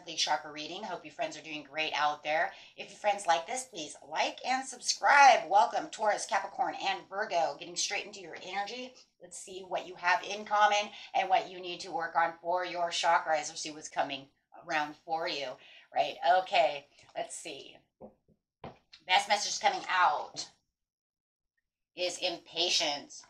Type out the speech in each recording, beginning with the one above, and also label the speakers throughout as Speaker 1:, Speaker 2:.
Speaker 1: monthly chakra reading. Hope your friends are doing great out there. If your friends like this, please like and subscribe. Welcome, Taurus, Capricorn, and Virgo. Getting straight into your energy. Let's see what you have in common and what you need to work on for your chakras or see what's coming around for you. Right? Okay, let's see. Best message coming out is impatience.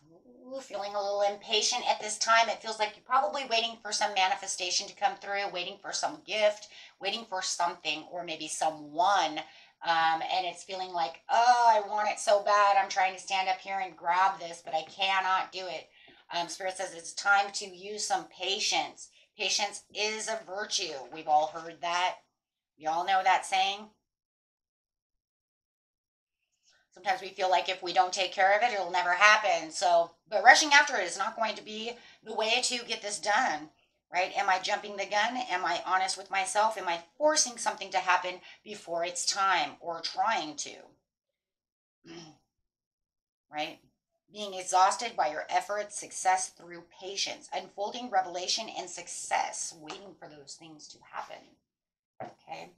Speaker 1: Feeling a little impatient at this time. It feels like you're probably waiting for some manifestation to come through, waiting for some gift, waiting for something or maybe someone. Um, and it's feeling like, oh, I want it so bad. I'm trying to stand up here and grab this, but I cannot do it. Um, Spirit says it's time to use some patience. Patience is a virtue. We've all heard that. We all know that saying. Sometimes we feel like if we don't take care of it, it'll never happen. So, but rushing after it is not going to be the way to get this done, right? Am I jumping the gun? Am I honest with myself? Am I forcing something to happen before it's time or trying to? right? Being exhausted by your efforts, success through patience, unfolding revelation and success, waiting for those things to happen. Okay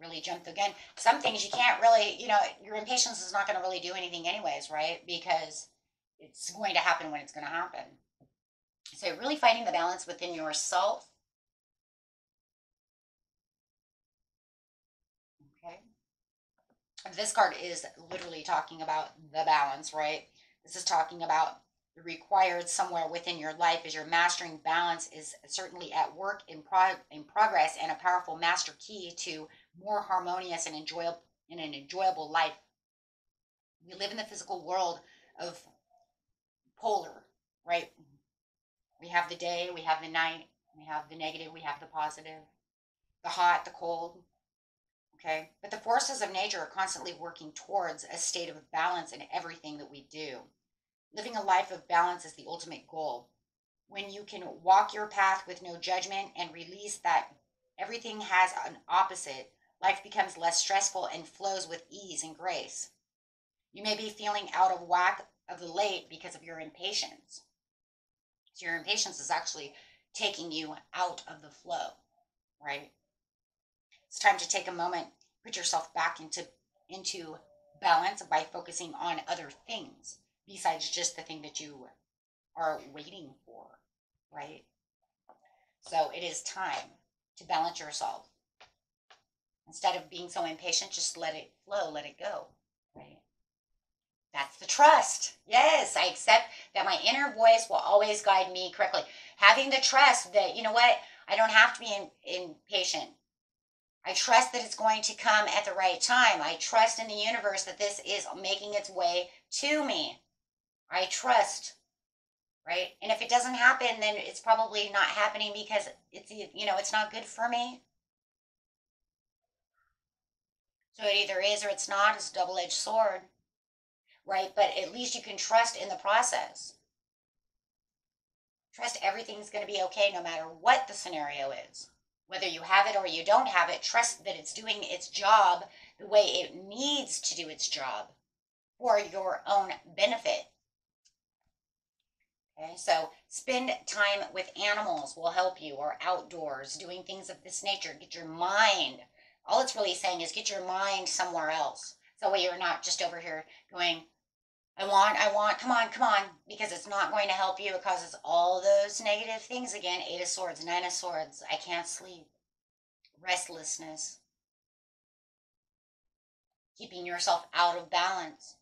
Speaker 1: really jump the gun. Some things you can't really, you know, your impatience is not going to really do anything anyways, right? Because it's going to happen when it's going to happen. So really finding the balance within yourself. Okay. This card is literally talking about the balance, right? This is talking about the required somewhere within your life as you're mastering balance is certainly at work in, pro- in progress and a powerful master key to more harmonious and enjoyable in an enjoyable life. We live in the physical world of polar, right? We have the day, we have the night, we have the negative, we have the positive, the hot, the cold. Okay? But the forces of nature are constantly working towards a state of balance in everything that we do. Living a life of balance is the ultimate goal. When you can walk your path with no judgment and release that everything has an opposite, life becomes less stressful and flows with ease and grace. You may be feeling out of whack of the late because of your impatience. So your impatience is actually taking you out of the flow, right? It's time to take a moment, put yourself back into into balance by focusing on other things besides just the thing that you are waiting for, right? So it is time to balance yourself Instead of being so impatient, just let it flow, let it go. Right? That's the trust. Yes, I accept that my inner voice will always guide me correctly. Having the trust that, you know what, I don't have to be in, impatient. I trust that it's going to come at the right time. I trust in the universe that this is making its way to me. I trust, right? And if it doesn't happen, then it's probably not happening because it's, you know, it's not good for me. So it either is or it's not. It's a double edged sword, right? But at least you can trust in the process. Trust everything's going to be okay no matter what the scenario is. Whether you have it or you don't have it, trust that it's doing its job the way it needs to do its job for your own benefit. Okay, so spend time with animals will help you or outdoors, doing things of this nature. Get your mind all it's really saying is get your mind somewhere else. So way you're not just over here going, I want, I want, come on, come on, because it's not going to help you. It causes all those negative things again. Eight of Swords, Nine of Swords, I can't sleep, restlessness, keeping yourself out of balance.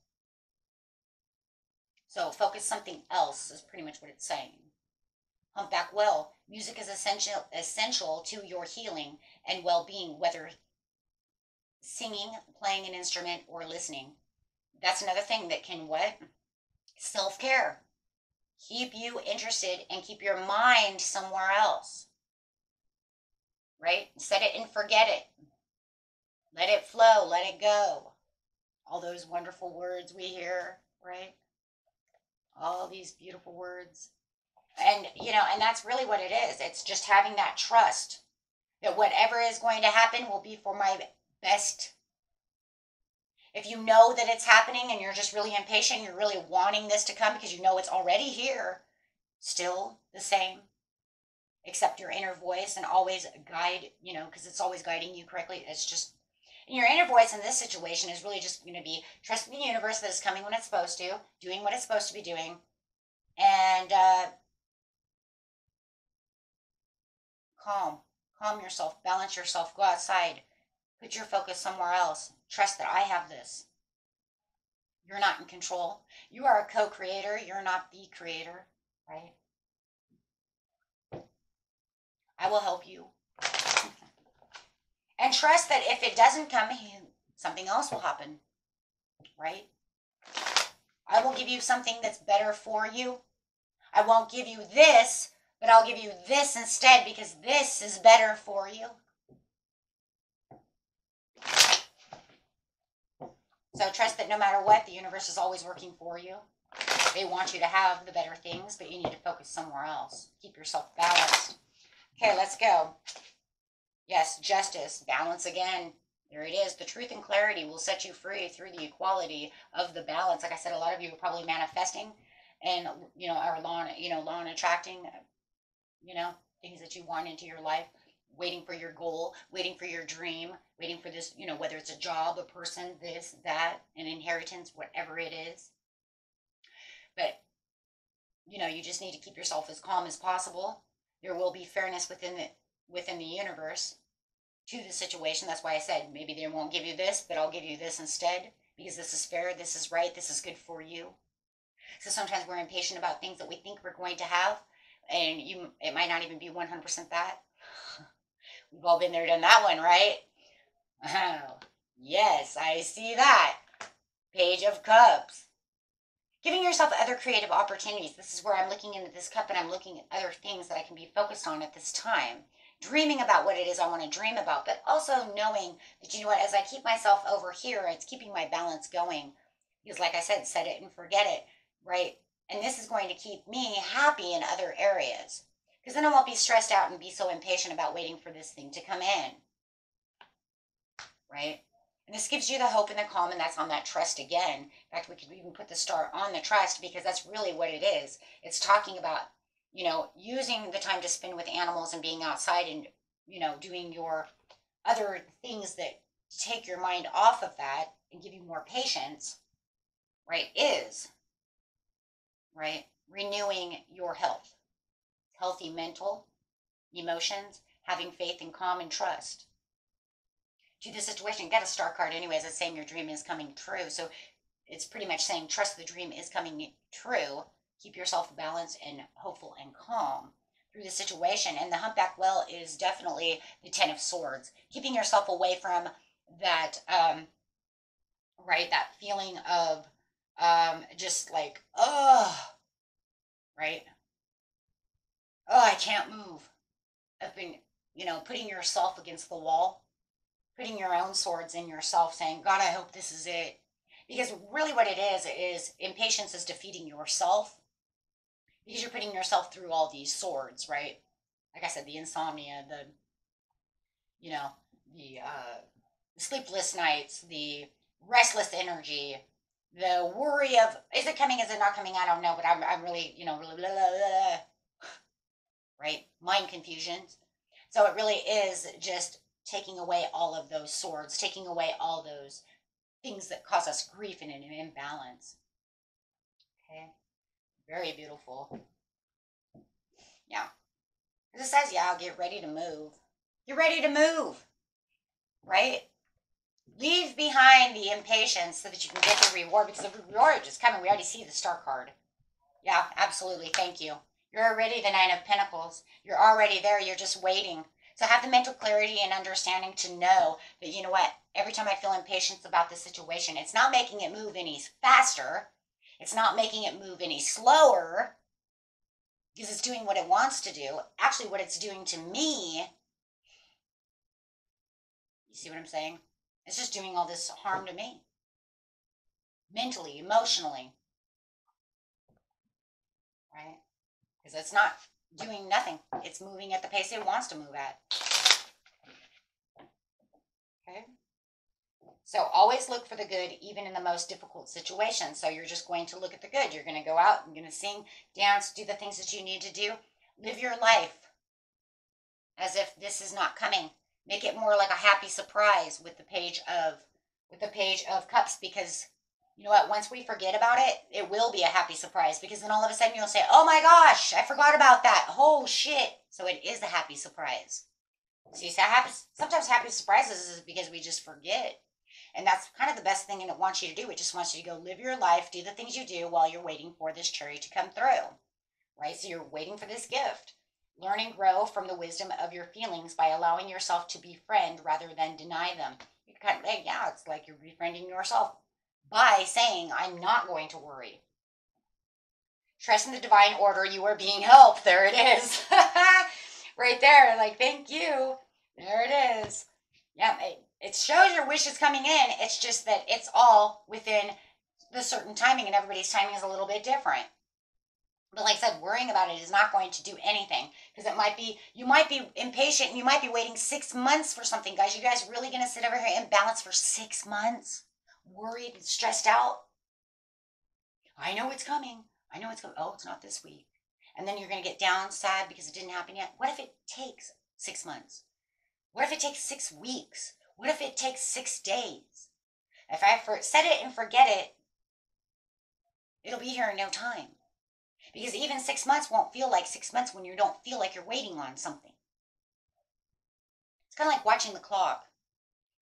Speaker 1: So focus something else is pretty much what it's saying. Humpback whale. Music is essential essential to your healing and well-being, whether singing, playing an instrument, or listening. That's another thing that can what? Self care. Keep you interested and keep your mind somewhere else. Right? Set it and forget it. Let it flow, let it go. All those wonderful words we hear, right? All these beautiful words. And, you know, and that's really what it is. It's just having that trust that whatever is going to happen will be for my best. If you know that it's happening and you're just really impatient, you're really wanting this to come because you know it's already here, still the same. accept your inner voice and always guide, you know, because it's always guiding you correctly. It's just your inner voice in this situation is really just going to be trusting the universe that is coming when it's supposed to, doing what it's supposed to be doing, and uh, calm. Calm yourself, balance yourself, go outside, put your focus somewhere else. Trust that I have this. You're not in control. You are a co creator, you're not the creator, right? I will help you. and trust that if it doesn't come, something else will happen, right? I will give you something that's better for you. I won't give you this, but I'll give you this instead because this is better for you. So trust that no matter what, the universe is always working for you. They want you to have the better things, but you need to focus somewhere else. Keep yourself balanced. Okay, let's go. Yes, justice, balance again. There it is. The truth and clarity will set you free through the equality of the balance. Like I said, a lot of you are probably manifesting and you know, are law, you know, law and attracting, you know, things that you want into your life, waiting for your goal, waiting for your dream, waiting for this, you know, whether it's a job, a person, this, that, an inheritance, whatever it is. But you know, you just need to keep yourself as calm as possible there will be fairness within the within the universe to the situation. That's why I said maybe they won't give you this, but I'll give you this instead because this is fair, this is right, this is good for you. So sometimes we're impatient about things that we think we're going to have, and you it might not even be 100% that. We've all been there, done that one, right? Oh, yes, I see that. Page of Cups. Giving yourself other creative opportunities. This is where I'm looking into this cup and I'm looking at other things that I can be focused on at this time. Dreaming about what it is I want to dream about, but also knowing that, you know what, as I keep myself over here, it's keeping my balance going. Because, like I said, set it and forget it, right? And this is going to keep me happy in other areas. Because then I won't be stressed out and be so impatient about waiting for this thing to come in, right? And this gives you the hope and the calm, and that's on that trust again. In fact, we could even put the star on the trust because that's really what it is. It's talking about, you know, using the time to spend with animals and being outside and, you know, doing your other things that take your mind off of that and give you more patience, right? Is, right? Renewing your health, healthy mental, emotions, having faith and calm and trust to the situation. Get a star card anyways. It's saying your dream is coming true. So it's pretty much saying trust the dream is coming true. Keep yourself balanced and hopeful and calm through the situation. And the humpback whale is definitely the ten of swords. Keeping yourself away from that um right, that feeling of um just like, oh right. Oh, I can't move. I've been, you know, putting yourself against the wall putting your own swords in yourself, saying, God, I hope this is it. Because really, what it is, is impatience is defeating yourself because you're putting yourself through all these swords, right? Like I said, the insomnia, the, you know, the uh, sleepless nights, the restless energy, the worry of, is it coming, is it not coming? I don't know, but I'm, I'm really, you know, really, blah, blah, blah, right? Mind confusion. So it really is just taking away all of those swords, taking away all those things that cause us grief and an imbalance. Okay, very beautiful. Yeah. It says, yeah, I'll get ready to move. You're ready to move, right? Leave behind the impatience so that you can get the reward because the reward is coming. We already see the star card. Yeah, absolutely. Thank you. You're already the Nine of Pentacles. You're already there. You're just waiting. So have the mental clarity and understanding to know that, you know what, every time I feel impatience about the situation, it's not making it move any faster. It's not making it move any slower because it's doing what it wants to do. Actually, what it's doing to me, you see what I'm saying? It's just doing all this harm to me mentally, emotionally. Right? Because it's not doing nothing. It's moving at the pace it wants to move at. Okay. So always look for the good, even in the most difficult situations. So you're just going to look at the good. You're going to go out, you're going to sing, dance, do the things that you need to do. Live your life. as if this is not coming. Make it more like a happy surprise with the page of with the page of cups because you know what? Once we forget about it, it will be a happy surprise because then all of a sudden you'll say, "Oh my gosh, I forgot about that." Oh shit! So it is a happy surprise. Say, happy, sometimes happy surprises is because we just forget. And that's kind of the best thing and it wants you to do. It just wants you to go live your life, do the things you do while you're waiting for this cherry to come through. Right? So you're waiting for this gift. Learn and grow from the wisdom of your feelings by allowing yourself to befriend rather than deny them. You kind of, yeah, it's like you're befriending yourself by saying, I'm not going to worry. Trust in the divine order. You are being helped. There it is. right there. Like, thank you. There it is. Yeah, it, it shows your wish is coming in. It's just that it's all within the certain timing, and everybody's timing is a little bit different. But like I said, worrying about it is not going to do anything because it might be, you might be impatient and you might be waiting six months for something. Guys, you guys really to sit over here in balance for six months? Worried and stressed out? I know it's coming. I know it's coming. Oh, it's not this week. And then you're going to get down sad because it didn't happen yet. What if it takes six months? What if it takes six weeks? What if it takes six days? If I for, set it and forget it, it'll be here in no time. Because even six months won't feel like six months when you don't feel like you're waiting on something. It's kind of like watching the clock.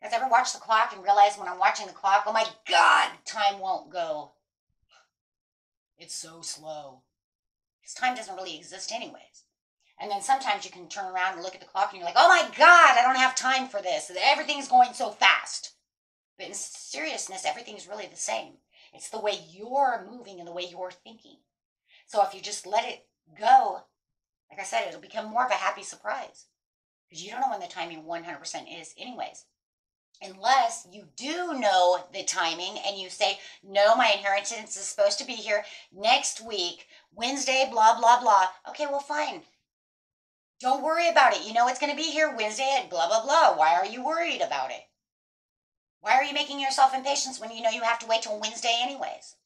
Speaker 1: Has ever watched the clock and realized when I'm watching the clock, oh my God, time won't go. It's so slow. Because time doesn't really exist, anyways. And then sometimes you can turn around and look at the clock and you're like, oh my God, I don't have time for this. Everything's going so fast. But in seriousness, everything's really the same. It's the way you're moving and the way you're thinking. So if you just let it go, like I said, it'll become more of a happy surprise because you don't know when the timing 100% is, anyways. Unless you do know the timing and you say, no, my inheritance is supposed to be here next week, Wednesday, blah, blah, blah. Okay, well, fine. Don't worry about it. You know it's going to be here Wednesday at blah, blah, blah. Why are you worried about it? Why are you making yourself impatient when you know you have to wait till Wednesday anyways?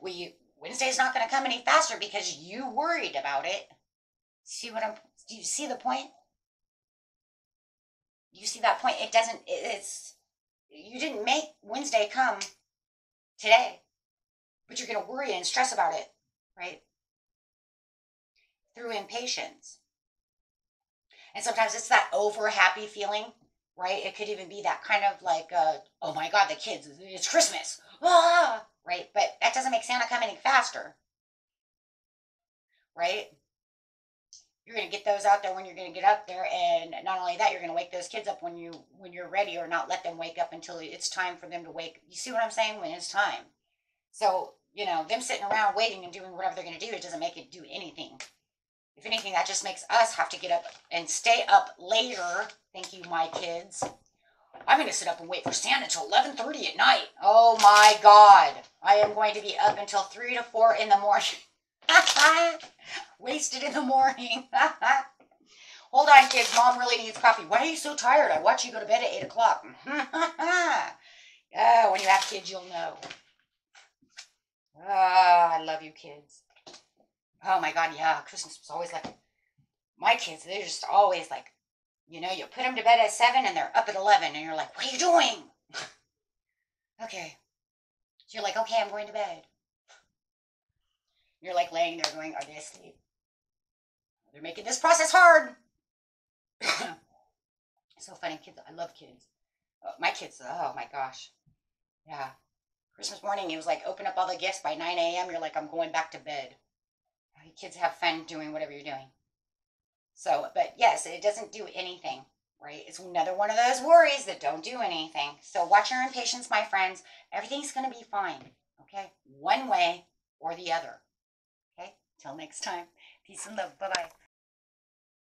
Speaker 1: Well, you, Wednesday's not going to come any faster because you worried about it. See what I'm, do you see the point? You see that point? It doesn't, it's, you didn't make Wednesday come today, but you're going to worry and stress about it, right? Through impatience. And sometimes it's that over happy feeling, right? It could even be that kind of like, uh, oh my God, the kids, it's Christmas. Ah! right? But that doesn't make Santa come any faster, right? You're going to get those out there when you're going to get up there, and not only that, you're going to wake those kids up when you when you're ready, or not let them wake up until it's time for them to wake. You see what I'm saying? When it's time. So you know, them sitting around waiting and doing whatever they're going to do, it doesn't make it do anything. If anything, that just makes us have to get up and stay up later. Thank you, my kids. I'm going to sit up and wait for Santa until 11:30 at night. Oh my God! I am going to be up until three to four in the morning. Wasted in the morning. Hold on, kids. Mom really needs coffee. Why are you so tired? I watch you go to bed at eight o'clock. oh, when you have kids, you'll know. Ah, I love you, kids. Oh my God, yeah. Christmas was always like my kids. They're just always like you know, you put them to bed at 7 and they're up at 11 and you're like, what are you doing? okay. So you're like, okay, I'm going to bed. You're like laying there going, are they asleep? They're making this process hard. so funny, kids. I love kids. Oh, my kids, oh my gosh. Yeah. Christmas morning, it was like, open up all the gifts by 9 a.m. You're like, I'm going back to bed. kids have fun doing whatever you're doing. So, but yes, it doesn't do anything, right? It's another one of those worries that don't do anything. So watch your impatience, my friends. Everything's going to be fine, okay? One way or the other? Till next time. Peace and love. Bye-bye.